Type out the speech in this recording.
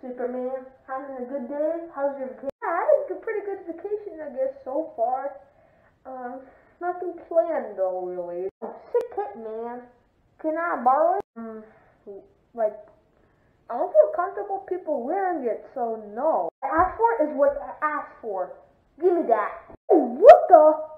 Superman, having a good day? How's your vacation? Yeah, I had a pretty good vacation, I guess, so far. Um, nothing planned though, really. Sick kit, man. Can I borrow it? Um, like, I don't feel comfortable people wearing it, so no. I asked for is what I asked for. Give me that. What the?